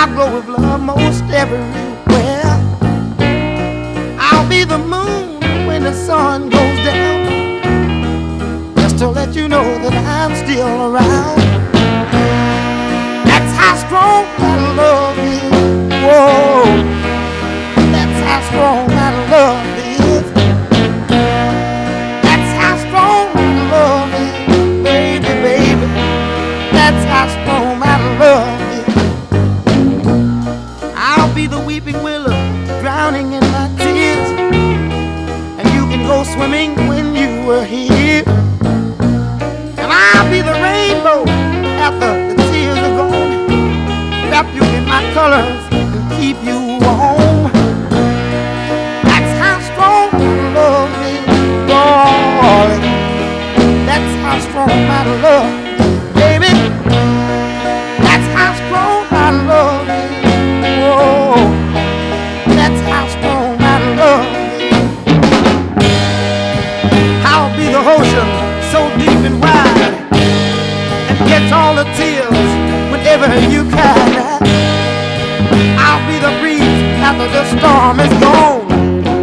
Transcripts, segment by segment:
I grow with love most everywhere. I'll be the moon when the sun goes down. Just to let you know that I'm still around. That's how strong I love. Swimming when you were here. And I'll be the rainbow after the tears are gone. Wrap you in my colors and keep you warm. That's how strong my love is, darling. That's how strong my love all the tears whenever you cry. I'll be the breeze after the storm is gone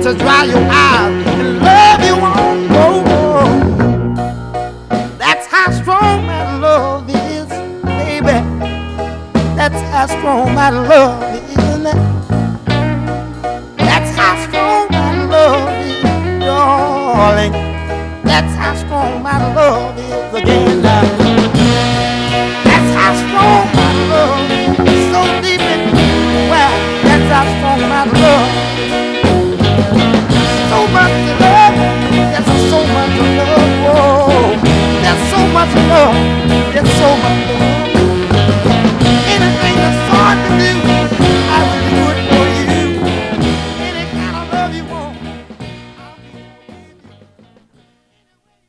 to dry your eyes and love you on. Oh, that's how strong my love is, baby. That's how strong my love is. That's how strong my love is, darling. That's how strong my love is again. Now. much more. So much more.